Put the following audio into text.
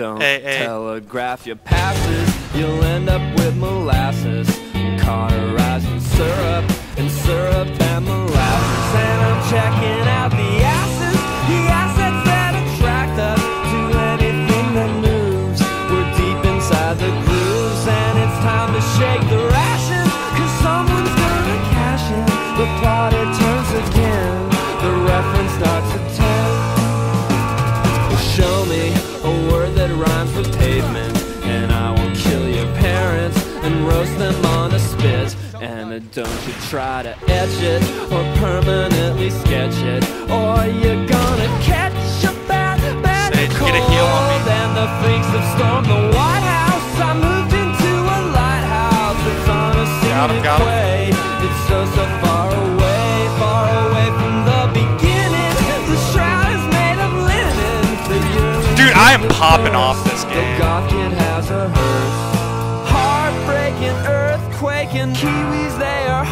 hey, hey. telegraph your passes, you'll end up with molasses, cauterizing syrup and syrup and molasses. And I'm checking out the asses, the assets that attract us to anything that moves. We're deep inside the grooves, and it's time to shake the rations, cause someone's gonna cash in. The plot it turns again, the reference starts and roast them on a spit. And don't you try to etch it or permanently sketch it, or you're gonna catch a bad, bad Sage, cold. get a heel on me. And the freaks have stormed the White House. I moved into a lighthouse. It's on a scenic got him. way. It's so so far away, far away from the beginning. The shroud is made of linen. Dude, I am popping off this The game like Kiwis, they are home.